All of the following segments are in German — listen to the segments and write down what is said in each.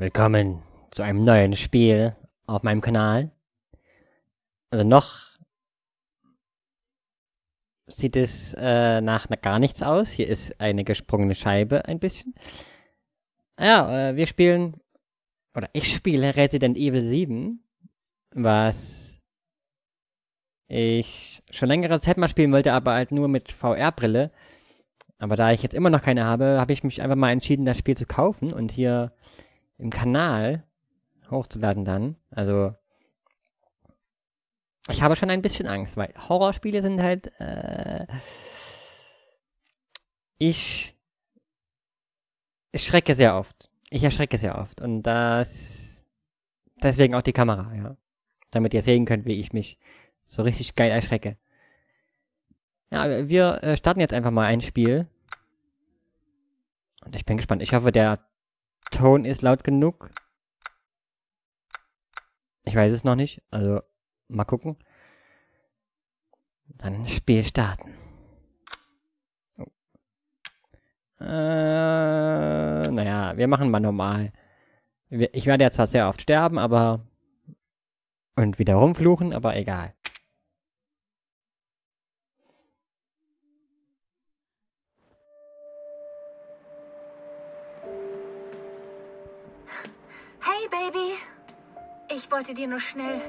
Willkommen zu einem neuen Spiel auf meinem Kanal. Also noch sieht es äh, nach gar nichts aus. Hier ist eine gesprungene Scheibe ein bisschen. Ja, äh, wir spielen, oder ich spiele Resident Evil 7, was ich schon längere Zeit mal spielen wollte, aber halt nur mit VR-Brille. Aber da ich jetzt immer noch keine habe, habe ich mich einfach mal entschieden, das Spiel zu kaufen und hier im Kanal hochzuladen dann. Also ich habe schon ein bisschen Angst, weil Horrorspiele sind halt äh, ich, schrecke sehr oft. Ich erschrecke sehr oft und das deswegen auch die Kamera, ja. Damit ihr sehen könnt, wie ich mich so richtig geil erschrecke. Ja, wir äh, starten jetzt einfach mal ein Spiel. Und ich bin gespannt. Ich hoffe, der Ton ist laut genug. Ich weiß es noch nicht. Also, mal gucken. Dann Spiel starten. Oh. Äh, naja, wir machen mal normal. Ich werde ja zwar sehr oft sterben, aber... Und wieder rumfluchen, aber egal. Hey, Baby. Ich wollte dir nur schnell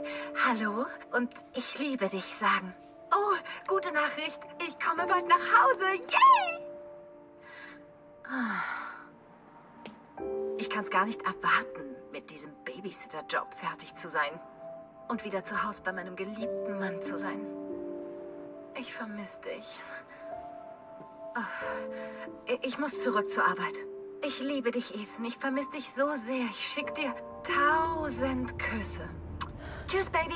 Hallo und ich liebe dich sagen. Oh, gute Nachricht. Ich komme bald nach Hause. Yay! Ich kann es gar nicht erwarten, mit diesem Babysitter-Job fertig zu sein. Und wieder zu Hause bei meinem geliebten Mann zu sein. Ich vermisse dich. Ich muss zurück zur Arbeit. Ich liebe dich, Ethan. Ich vermisse dich so sehr. Ich schicke dir tausend Küsse. Tschüss, Baby.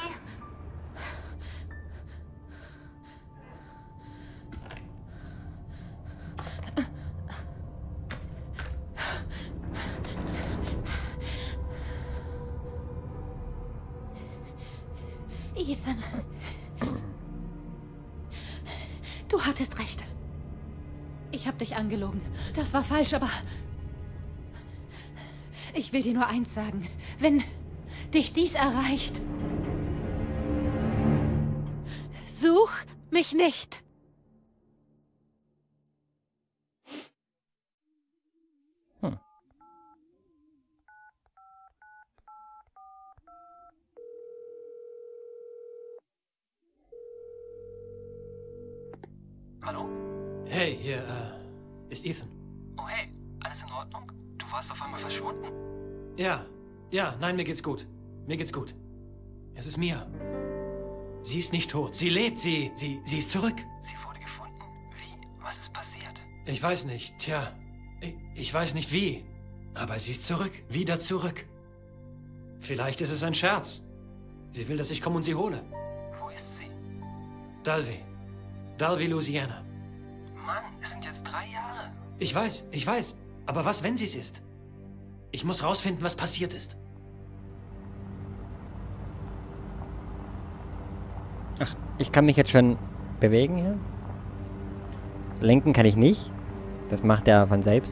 Ethan. Du hattest recht. Ich habe dich angelogen. Das war falsch, aber... Ich will dir nur eins sagen. Wenn dich dies erreicht... Such mich nicht. Hm. Hallo? Hey, hier äh, ist Ethan. Oh hey, alles in Ordnung? Du warst auf einmal verschwunden. Ja, ja, nein, mir geht's gut. Mir geht's gut. Es ist Mia. Sie ist nicht tot. Sie lebt. Sie, sie, sie ist zurück. Sie wurde gefunden. Wie? Was ist passiert? Ich weiß nicht. Tja, ich, ich weiß nicht wie. Aber sie ist zurück. Wieder zurück. Vielleicht ist es ein Scherz. Sie will, dass ich komme und sie hole. Wo ist sie? Dalby. Dalby, Louisiana. Mann, es sind jetzt drei Jahre. Ich weiß, ich weiß. Aber was, wenn sie es ist? Ich muss rausfinden, was passiert ist. Ach, ich kann mich jetzt schon bewegen hier. Lenken kann ich nicht. Das macht er von selbst.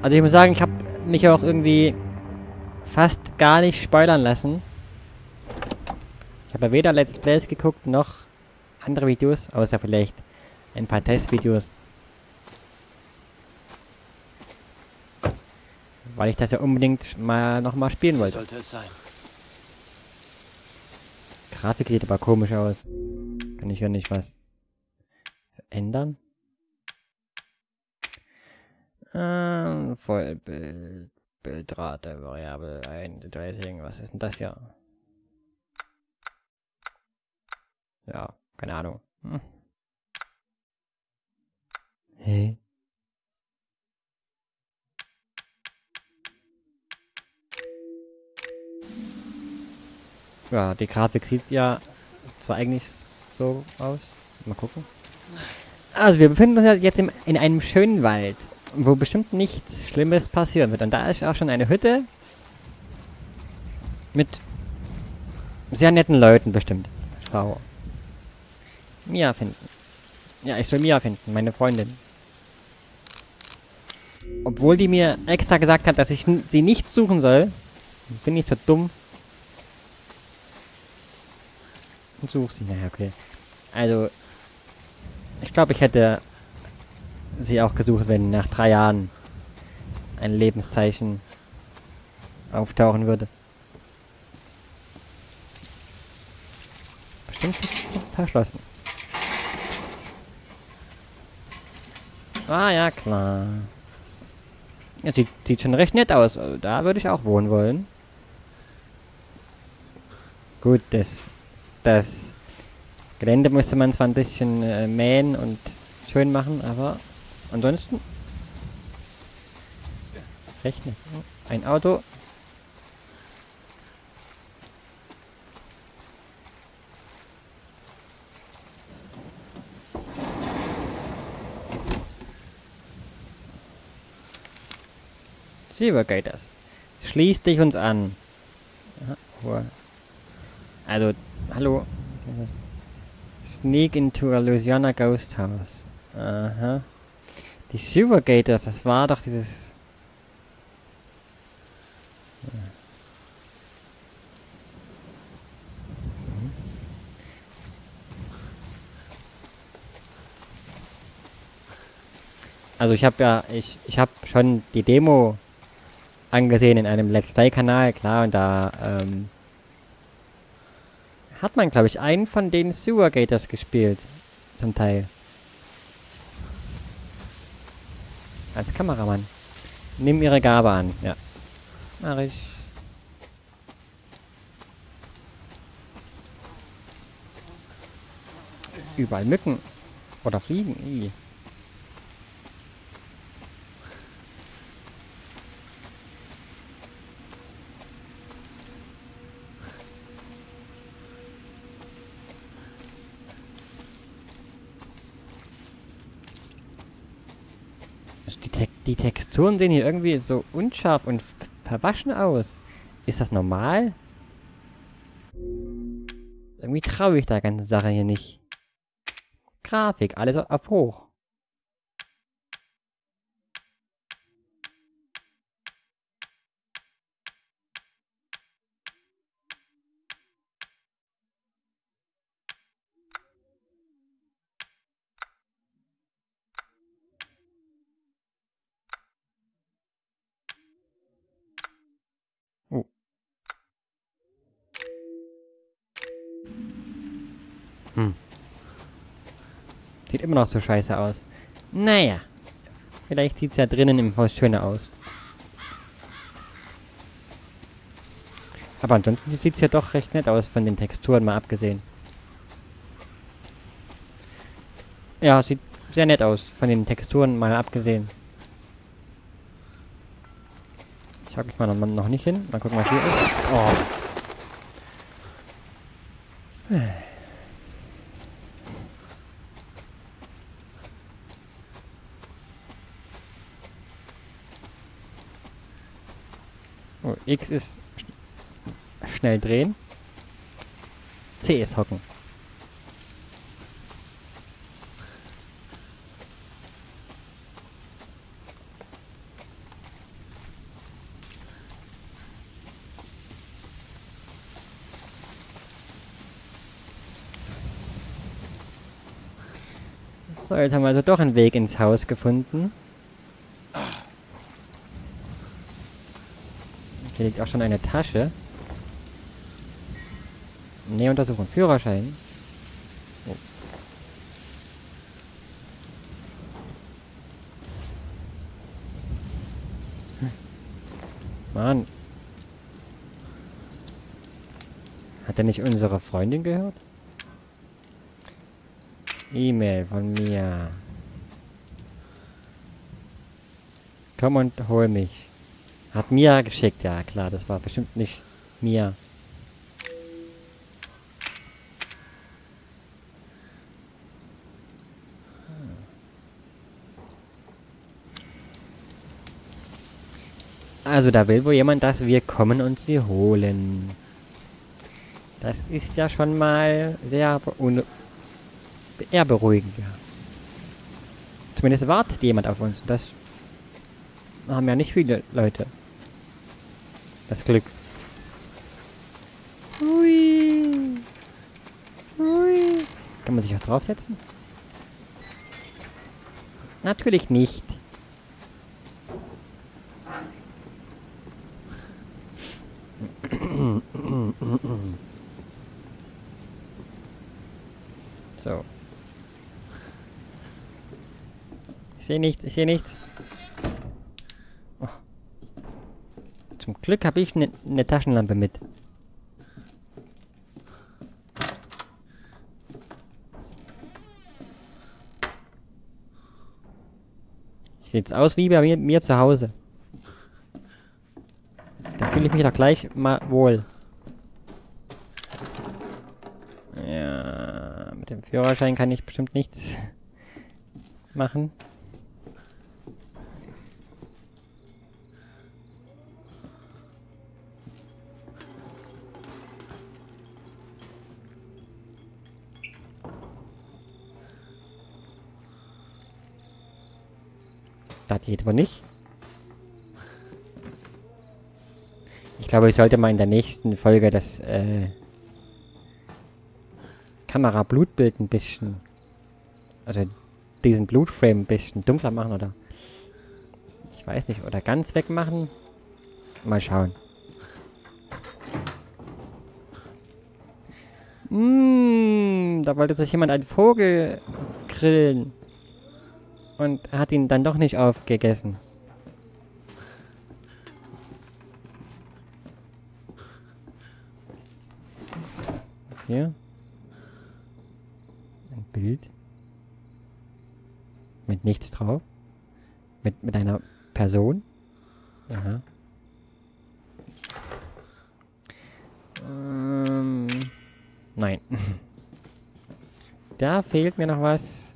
Also ich muss sagen, ich habe mich auch irgendwie fast gar nicht spoilern lassen. Ich habe ja weder Let's Plays geguckt, noch andere Videos, außer vielleicht ein paar Testvideos. Weil ich das ja unbedingt mal nochmal spielen wollte. Sollte es sein. Grafik sieht aber komisch aus. Kann ich ja nicht was ändern? Ähm, Vollbild, Bildrate, Variable 31, was ist denn das hier? Ja, keine Ahnung. Hm. Hey. Ja, die Grafik sieht ja zwar eigentlich so aus. Mal gucken. Also wir befinden uns jetzt in, in einem schönen Wald, wo bestimmt nichts Schlimmes passieren wird. Und da ist auch schon eine Hütte mit sehr netten Leuten bestimmt. Frau. Mia finden. Ja, ich soll Mia finden, meine Freundin. Obwohl die mir extra gesagt hat, dass ich sie nicht suchen soll. Bin ich so dumm. Such sie. Naja, okay. Also, ich glaube, ich hätte sie auch gesucht, wenn nach drei Jahren ein Lebenszeichen auftauchen würde. Bestimmt verschlossen. Ah ja, klar. Ja, sieht, sieht schon recht nett aus. Also, da würde ich auch wohnen wollen. Gut, das, das Gelände müsste man zwar ein bisschen äh, mähen und schön machen, aber ansonsten recht nett. Ein Auto. Silver Gators. Schließ dich uns an. Aha, also, hallo. Sneak into a Louisiana Ghost House. Aha. Die Silver Gators, das war doch dieses... Also ich habe ja, ich, ich habe schon die Demo angesehen in einem Let's Play-Kanal, klar, und da ähm, hat man, glaube ich, einen von den Sewer Gators gespielt. Zum Teil. Als Kameramann. Nimm ihre Gabe an, ja. Mach ich. Überall Mücken. Oder Fliegen. Ih. Texturen sehen hier irgendwie so unscharf und verwaschen aus. Ist das normal? Irgendwie traue ich der ganzen Sache hier nicht. Grafik, alles auf hoch. Sieht immer noch so scheiße aus. Naja. Vielleicht sieht es ja drinnen im Haus schöner aus. Aber ansonsten sieht es ja doch recht nett aus, von den Texturen mal abgesehen. Ja, sieht sehr nett aus, von den Texturen mal abgesehen. Ich hab mich mal noch, nicht hin. Mal gucken, was hier ist. Oh. X ist sch schnell drehen. C ist hocken. So, jetzt haben wir also doch einen Weg ins Haus gefunden. Hier liegt auch schon eine Tasche. Ne, Untersuchung. Führerschein. Oh. Hm. Mann. Hat er nicht unsere Freundin gehört? E-Mail von mir. Komm und hol mich. Hat Mia geschickt, ja klar, das war bestimmt nicht Mia. Also da will wohl jemand, dass wir kommen und sie holen. Das ist ja schon mal sehr eher beruhigend, ja. Zumindest wartet jemand auf uns. Das haben ja nicht viele Leute. Das Glück. Hui. Hui. Kann man sich auch draufsetzen? Natürlich nicht. So. Ich sehe nichts, ich sehe nichts. Oh. Zum Glück habe ich eine ne Taschenlampe mit. Sieht's aus wie bei mir, mir zu Hause. Da fühle ich mich doch gleich mal wohl. Ja, mit dem Führerschein kann ich bestimmt nichts machen. Geht aber nicht. Ich glaube, ich sollte mal in der nächsten Folge das äh, Kamera-Blutbild ein bisschen, also diesen Blutframe ein bisschen dunkler machen oder ich weiß nicht, oder ganz wegmachen. Mal schauen. Mmh, da wollte sich jemand einen Vogel grillen. Und hat ihn dann doch nicht aufgegessen. Was hier? Ein Bild. Mit nichts drauf. Mit, mit einer Person. Aha. Ähm, nein. da fehlt mir noch was.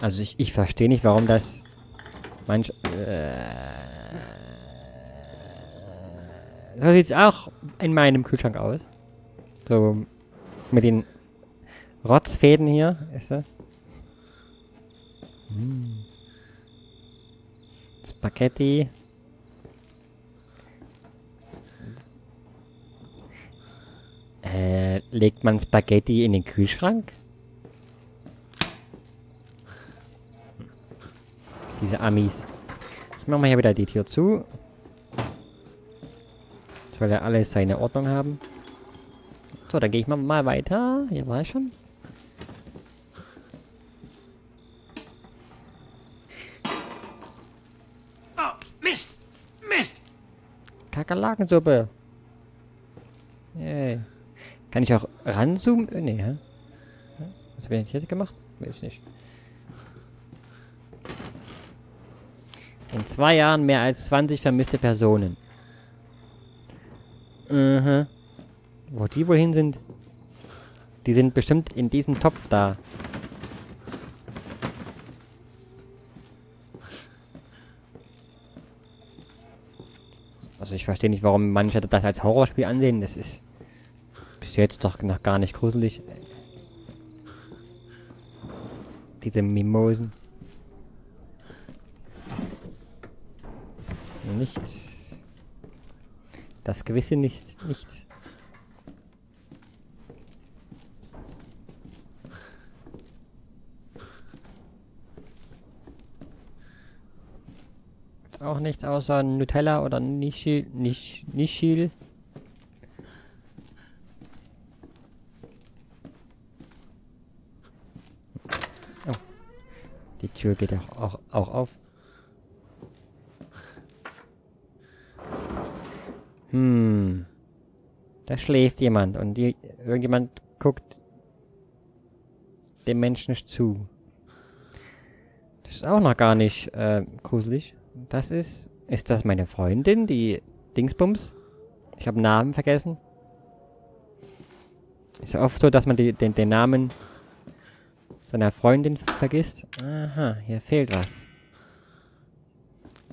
Also ich, ich verstehe nicht, warum das manch... Äh, so sieht es auch in meinem Kühlschrank aus. So mit den Rotzfäden hier, ist das? Hm. Spaghetti. Äh, legt man Spaghetti in den Kühlschrank? Diese Amis. Ich mache mal hier wieder die Tür zu. Soll ja alles seine Ordnung haben. So, dann gehe ich mal, mal weiter. Hier war ich schon. Oh, Mist! Mist! Kakerlakensuppe. Yay. Kann ich auch ranzoomen? Äh, nee, hä? Was habe ich jetzt gemacht? Weiß nicht. In zwei Jahren mehr als 20 vermisste Personen. Mhm. Wo die wohl hin sind? Die sind bestimmt in diesem Topf da. Also ich verstehe nicht, warum manche das als Horrorspiel ansehen. Das ist bis jetzt doch noch gar nicht gruselig. Diese Mimosen. Nichts. Das gewisse nichts. nichts. Auch nichts außer Nutella oder Nischil. Nisch, Nischil. Oh. Die Tür geht auch, auch, auch auf. Hm. Da schläft jemand und die, irgendjemand guckt dem Menschen zu. Das ist auch noch gar nicht äh, gruselig. Das ist... Ist das meine Freundin, die Dingsbums? Ich habe Namen vergessen. Ist ja oft so, dass man die, den, den Namen seiner Freundin vergisst. Aha, hier fehlt was.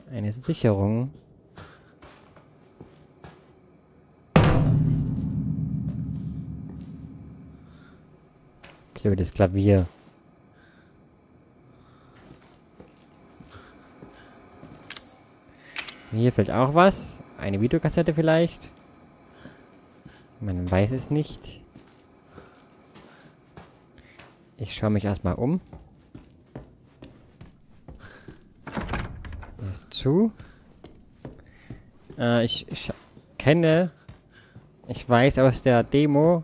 Eine Sicherung. Blödes Klavier. Hier fehlt auch was. Eine Videokassette vielleicht. Man weiß es nicht. Ich schaue mich erstmal um. Ist zu. Äh, ich, ich kenne, ich weiß aus der Demo,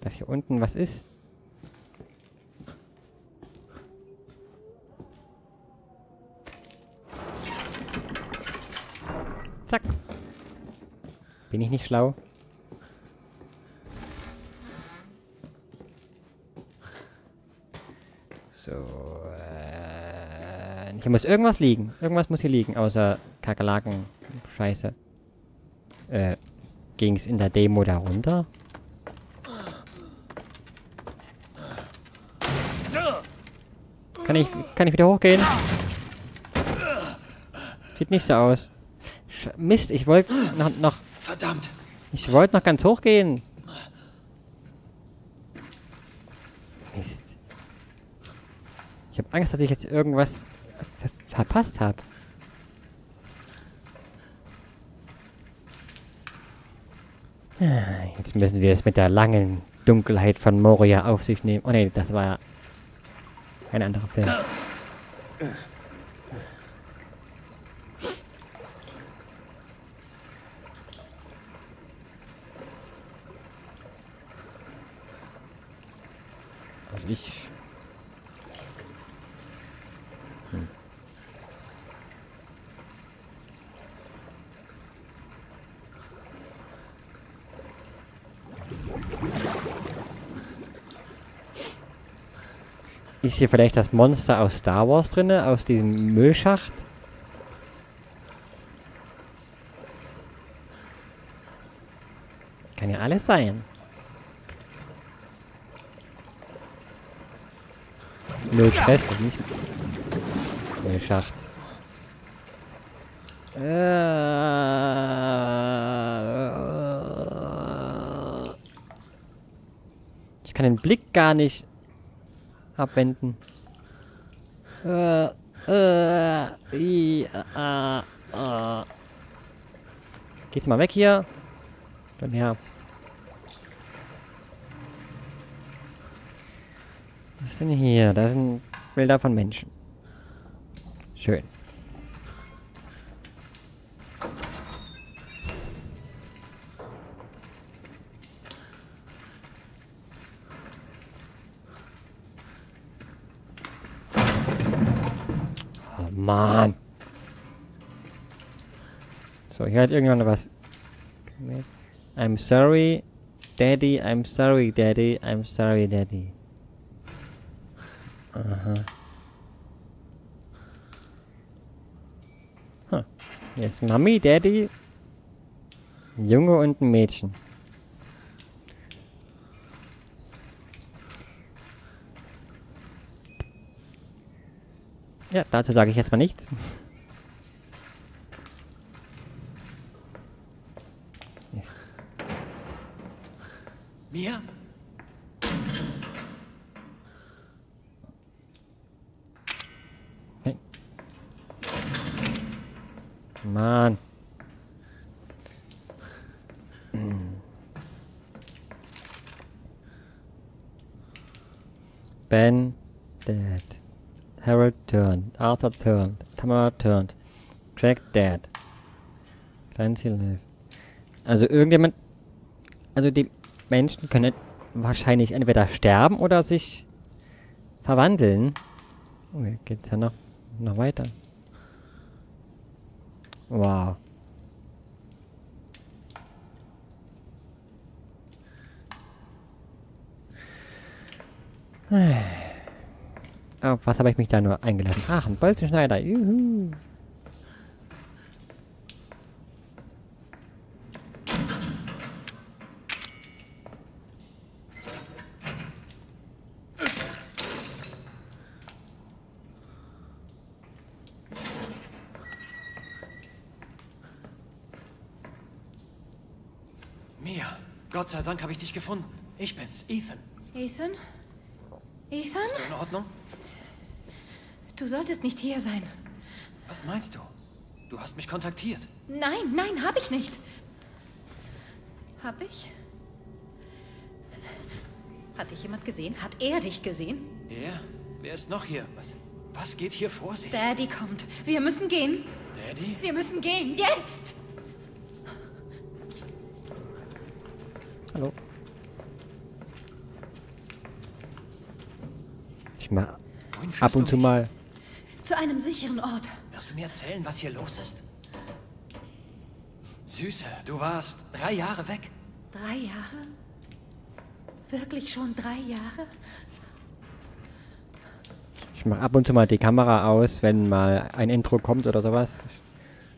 dass hier unten was ist. Ich nicht schlau? So. Äh, hier muss irgendwas liegen. Irgendwas muss hier liegen, außer Kakerlaken. Scheiße. Äh, ging's in der Demo da runter? Kann ich, kann ich wieder hochgehen? Sieht nicht so aus. Sch Mist, ich wollte noch, noch... Verdammt! Ich wollte noch ganz hochgehen. Mist. Ich habe Angst, dass ich jetzt irgendwas ver verpasst habe. Jetzt müssen wir es mit der langen Dunkelheit von Moria auf sich nehmen. Oh ne, das war ein anderer Film. Ich... Hm. Ist hier vielleicht das Monster aus Star Wars drinne, aus diesem Müllschacht? Kann ja alles sein. Müllpresse, nicht Müllschacht. Äh, Ich kann den Blick gar nicht abwenden. Äh, äh. Geht's mal weg hier. Dann Herbst. Was ist denn hier? Da sind Bilder von Menschen. Schön. Oh Mann. So, hier hat irgendjemand was. I'm sorry, Daddy. I'm sorry, Daddy. I'm sorry, Daddy. Aha. Huh. Hier ist Mami, Daddy, ein Junge und ein Mädchen. Ja, dazu sage ich jetzt mal nichts. Mia? Mann. Ben dead. Harold turned. Arthur turned. Tamara turned. Jack dead. Clancy live. Also irgendjemand... Also die Menschen können wahrscheinlich entweder sterben oder sich verwandeln. Oh, hier geht's ja noch, noch weiter. Wow. Auf was habe ich mich da nur eingeladen? Ach, ein Bolzenschneider. Juhu. Mia, Gott sei Dank habe ich dich gefunden. Ich bin's, Ethan. Ethan? Ethan, Bist du in Ordnung? du solltest nicht hier sein. Was meinst du? Du hast mich kontaktiert. Nein, nein, hab ich nicht. Hab ich? Hat dich jemand gesehen? Hat er dich gesehen? Er? Wer ist noch hier? Was, was geht hier vor sich? Daddy kommt. Wir müssen gehen. Daddy? Wir müssen gehen. Jetzt! Ich mach ab und zu mich? mal. Zu einem sicheren Ort. Wirst du mir erzählen, was hier los ist? Süße, du warst drei Jahre weg. Drei Jahre? Wirklich schon drei Jahre? Ich mach ab und zu mal die Kamera aus, wenn mal ein Intro kommt oder sowas.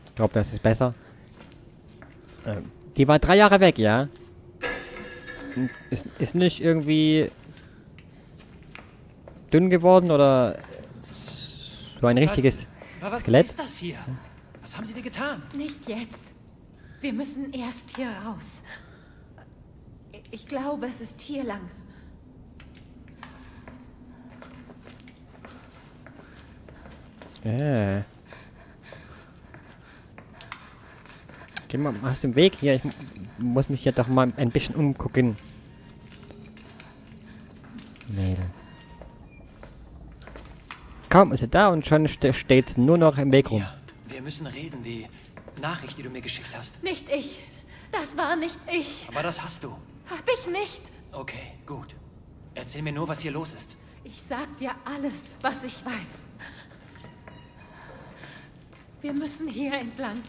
Ich glaube, das ist besser. Ähm, die war drei Jahre weg, ja. Ist, ist nicht irgendwie dünn geworden oder so ein richtiges Was, was Skelett? ist das hier? Was haben sie dir getan? Nicht jetzt. Wir müssen erst hier raus. Ich glaube, es ist hier lang. Äh. Geh mal aus dem Weg hier. Ich mu- muss mich ja doch mal ein bisschen umgucken. Mädel. Kaum ist sie da und schon ste steht nur noch im Weg rum. Hier, wir müssen reden. Die Nachricht, die du mir geschickt hast. Nicht ich. Das war nicht ich. Aber das hast du. Hab ich nicht. Okay, gut. Erzähl mir nur, was hier los ist. Ich sag dir alles, was ich weiß. Wir müssen hier entlang.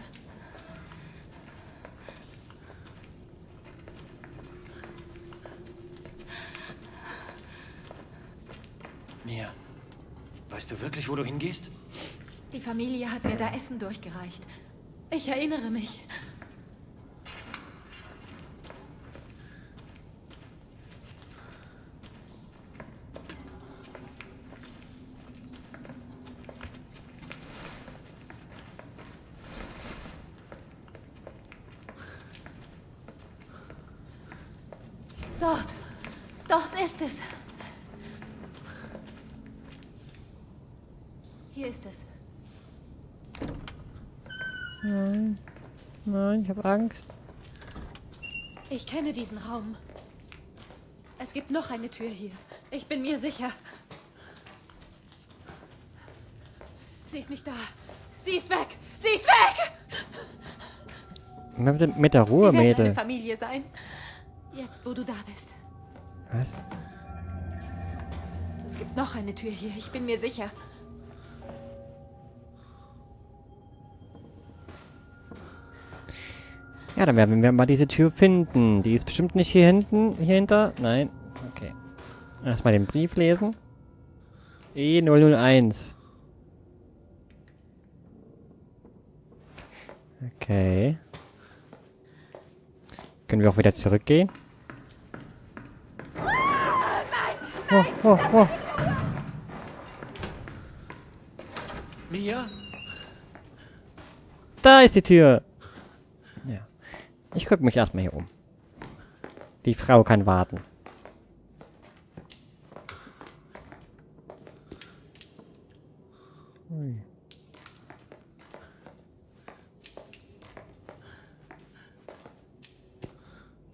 Mia, weißt du wirklich, wo du hingehst? Die Familie hat mir da Essen durchgereicht. Ich erinnere mich. Dort. Dort ist es. Hier ist es. Nein, ich habe Angst. Ich kenne diesen Raum. Es gibt noch eine Tür hier. Ich bin mir sicher. Sie ist nicht da. Sie ist weg. Sie ist weg. Mit, mit der Ruhe, Wir werden eine Mädel. Familie sein. Jetzt, wo du da bist. Was? Es gibt noch eine Tür hier. Ich bin mir sicher. Ja, dann werden wir mal diese Tür finden. Die ist bestimmt nicht hier hinten, hier hinter. Nein. Okay. Erstmal den Brief lesen. E E001. Okay. Können wir auch wieder zurückgehen? Oh, oh, oh. Mia? Da ist die Tür. Ich gucke mich erstmal hier um. Die Frau kann warten. Ui.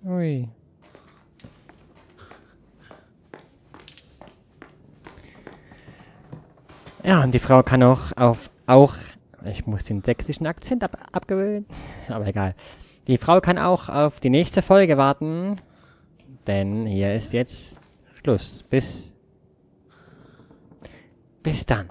Ui. Ja, und die Frau kann auch auf auch ich muss den sächsischen Akzent ab abgewöhnen, aber egal. Die Frau kann auch auf die nächste Folge warten, denn hier ist jetzt Schluss. Bis bis dann.